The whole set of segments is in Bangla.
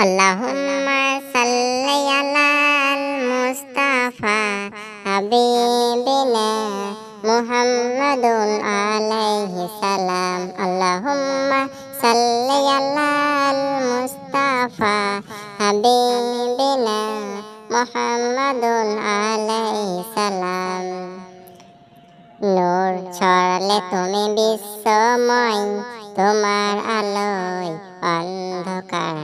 আল্লাহুম্মা সাল্লি আলাল মুস্তাফা হাবিবিনা মুহাম্মাদুন আলাইহি সালাম আল্লাহুম্মা সাল্লি আলাল মুস্তাফা হাবিবিনা মুহাম্মাদুন আলাইহি সালাম নূর ছড়ালে তুমি বিশ্বময় তোমার আলোয় অন্ধকার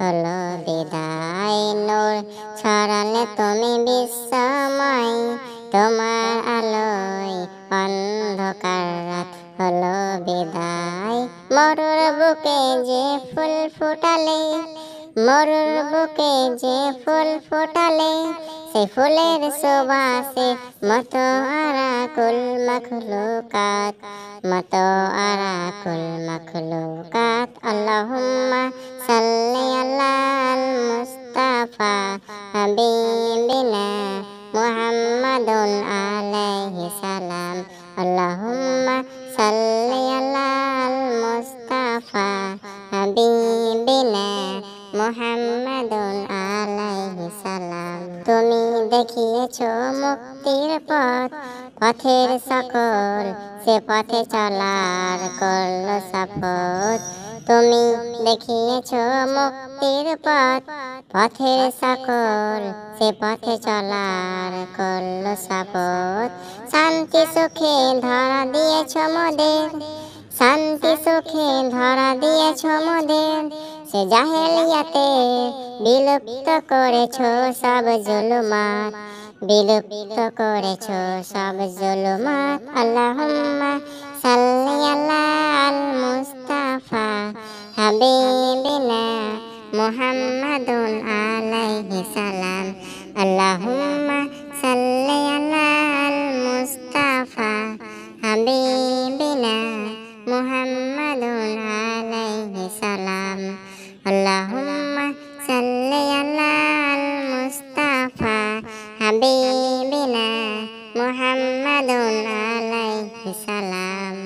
হলো, বিদায় নূর। ছড়ালে তুমি বিশ্বময়। তোমার আলোয় অন্ধকার হলো, বিদায়। মরুর বুকে যে ফুল ফুটালে মরুর বুকে যে ফুল ফোটালে, সে ফুলের সুবাসে মতো আরা কুল মখলুকাত, মতো আরা কুল মখলুকাত। আল্লাহুম্মা সাল্লি আলাল মুস্তাফা হাবিবিনা মুহাম্মাদুন আলাইহি সালাম। আল্লাহুম্মা সাল্লি আলাল মুস্তাফা হাবিবিনা মুহাম্মাদুন আলাইহি সালাম। তুমি দেখিয়েছ মুক্তির পথ, পথের সকল, সে পথে চলার করল শপথ। তুমি দেখিয়েছ মুক্তির পথ, পথের সকল, সে পথে চলার করল শপথ। শান্তি সুখে ধরা দিয়েছ মোদের, শান্তি সুখে ধরা দিয়েছ মোদের সে জাহেলিয়াতে। বিলুপ্ত করেছ সব জুলুমাত। বিলুপ্ত করেছ সব জুলুমাত। আল্লাহুম্মা সাল্লি আলাল মুস্তাফা হাবিবিনা মুহাম্মাদুন আলাইহি সালাম। আল্লাহুম্মা মোহাম্মদ আলাইহিস সালাম।